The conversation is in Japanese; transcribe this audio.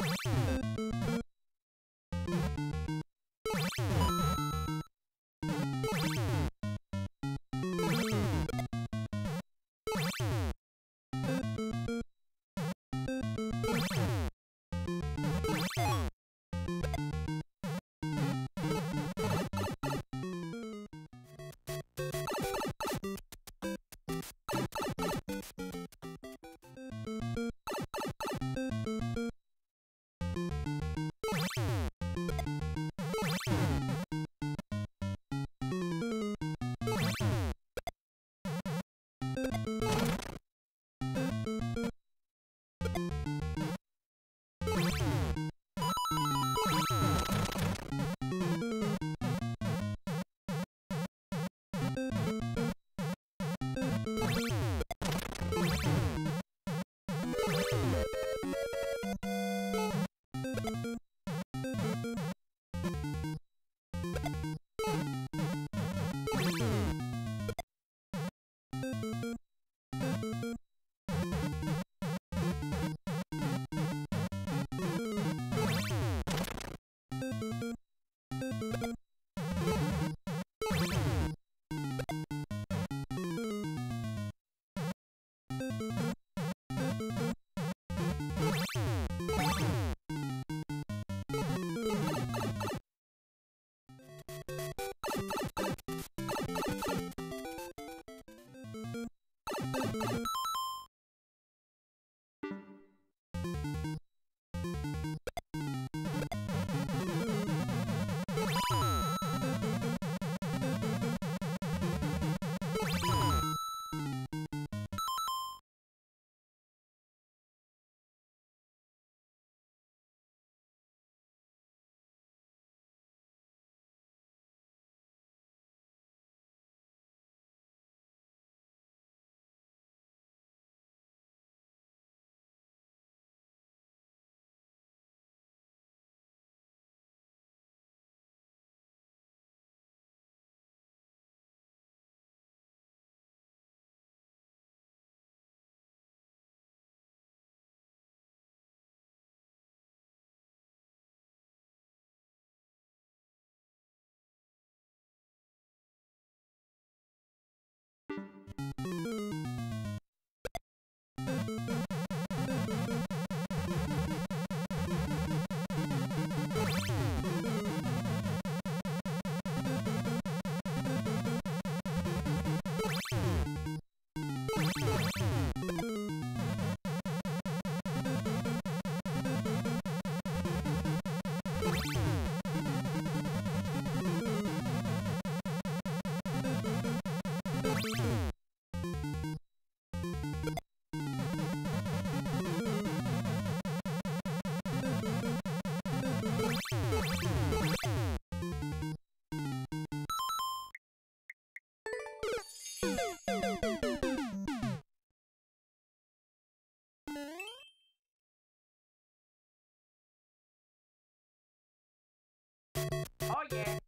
you Oh yeah.